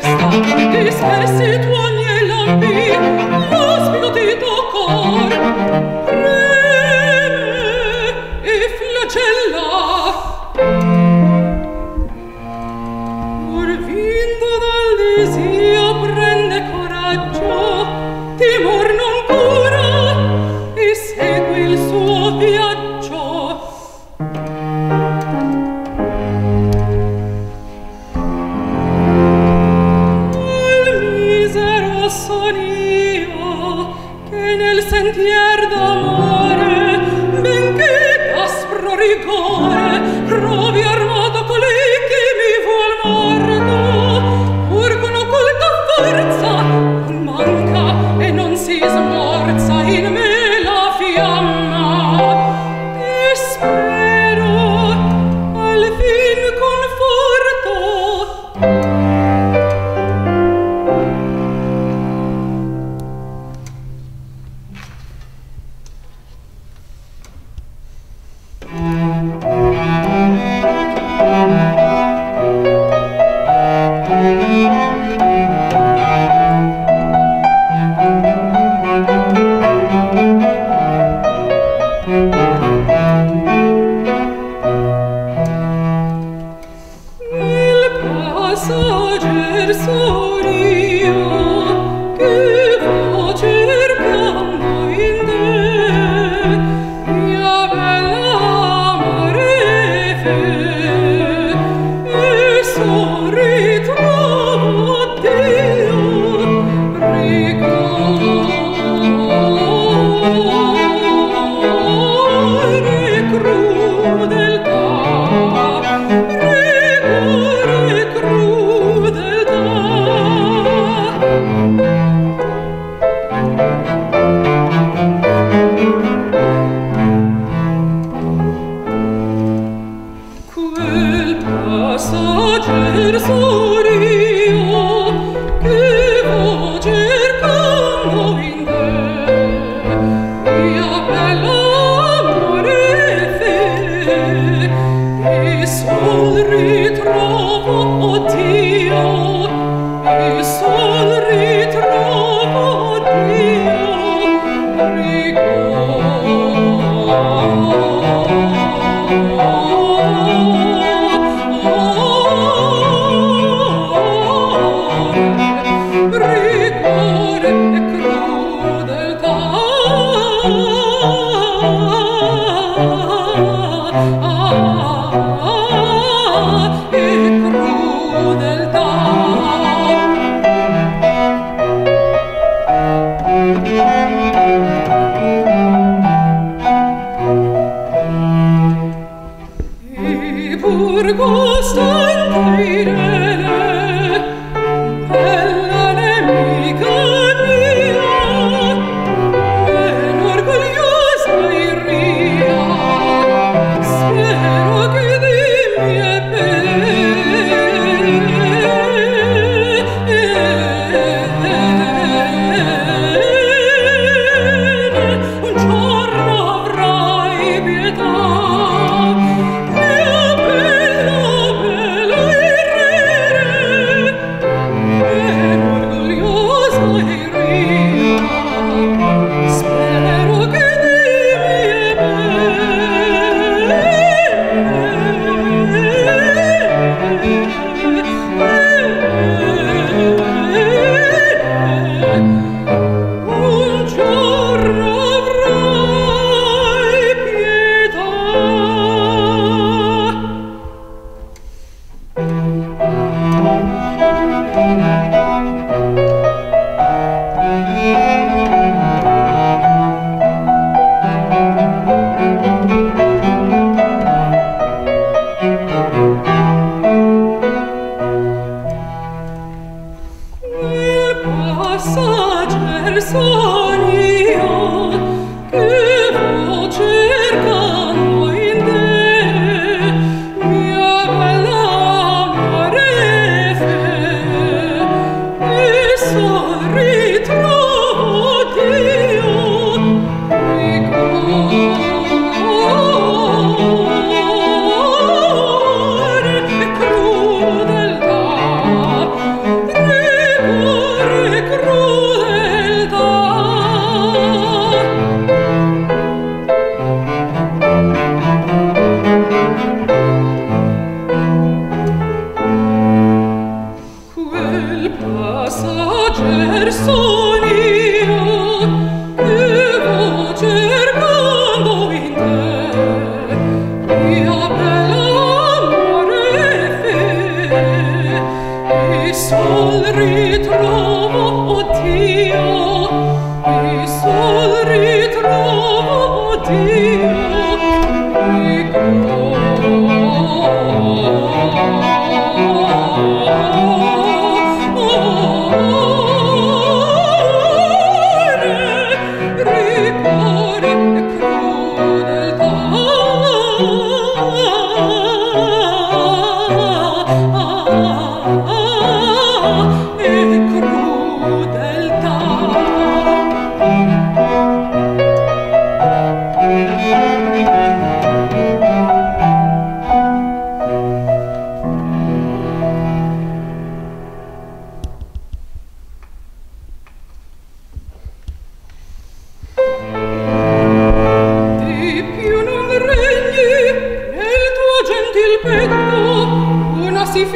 terribile tempesta dispersi Cristo. E pur costante passager so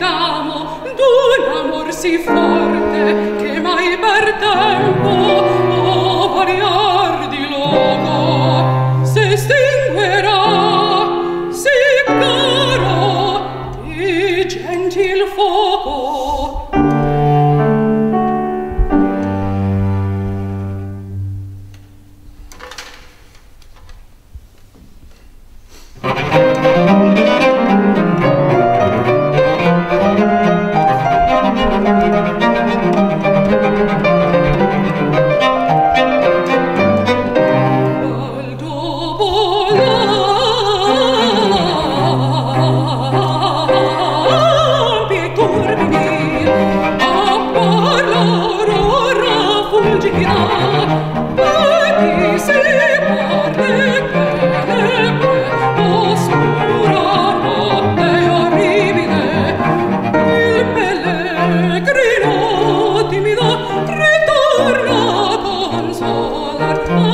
t'amo d'un amor si forte che mai per tempo. Oh, variare oh, Lord,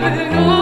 But